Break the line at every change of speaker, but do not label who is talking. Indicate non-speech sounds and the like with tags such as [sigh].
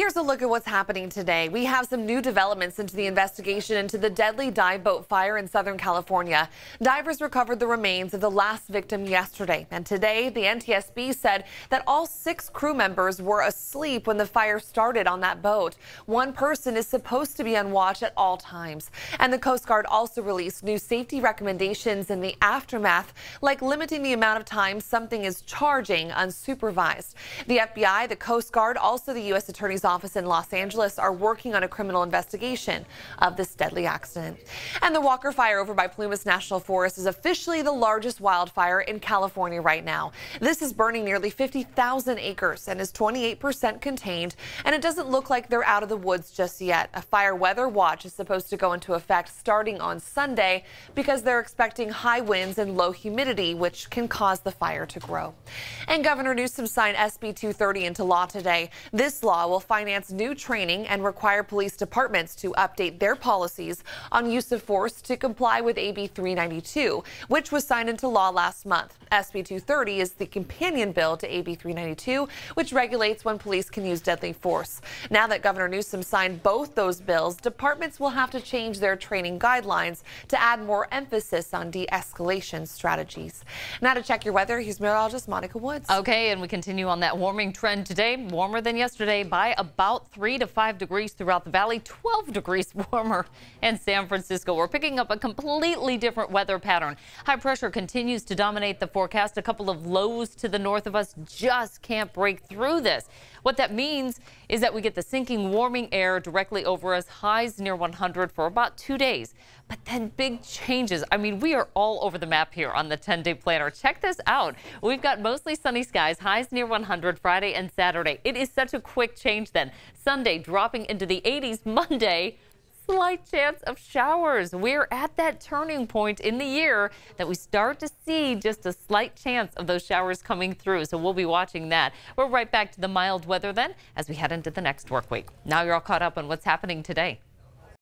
Here's a look at what's happening today. We have some new developments into the investigation into the deadly dive boat fire in Southern California. Divers recovered the remains of the last victim yesterday. And today, the NTSB said that all six crew members were asleep when the fire started on that boat. One person is supposed to be on watch at all times. And the Coast Guard also released new safety recommendations in the aftermath, like limiting the amount of time something is charging unsupervised. The FBI, the Coast Guard, also the U.S. Attorney's Office in Los Angeles are working on a criminal investigation of this deadly accident. And the Walker Fire over by Plumas National Forest is officially the largest wildfire in California right now. This is burning nearly 50,000 acres and is 28% contained, and it doesn't look like they're out of the woods just yet. A fire weather watch is supposed to go into effect starting on Sunday because they're expecting high winds and low humidity, which can cause the fire to grow. And Governor Newsom signed SB 230 into law today. This law will finance new training and require police departments to update their policies on use of force to comply with AB 392, which was signed into law last month. SB 230 is the companion bill to AB 392, which regulates when police can use deadly force. Now that Governor Newsom signed both those bills, departments will have to change their training guidelines to add more emphasis on de-escalation strategies. Now to check your weather, here's meteorologist Monica Woods.
Okay, and we continue on that warming trend today. Warmer than yesterday by about 3 to 5 degrees throughout the valley, 12 degrees [laughs] warmer in San Francisco. We're picking up a completely different weather pattern. High pressure continues to dominate the forecast. A couple of lows to the north of us just can't break through this. What that means is that we get the sinking warming air directly over us, highs near 100 for about two days. But then big changes. I mean, we are all over the map here on the 10-day planner. Check this out. We've got mostly sunny skies, highs near 100 Friday and Saturday. It is such a quick change then. Sunday dropping into the 80s. Monday, slight chance of showers. We're at that turning point in the year that we start to see just a slight chance of those showers coming through. So we'll be watching that. We're right back to the mild weather then as we head into the next work week. Now you're all caught up on what's happening today.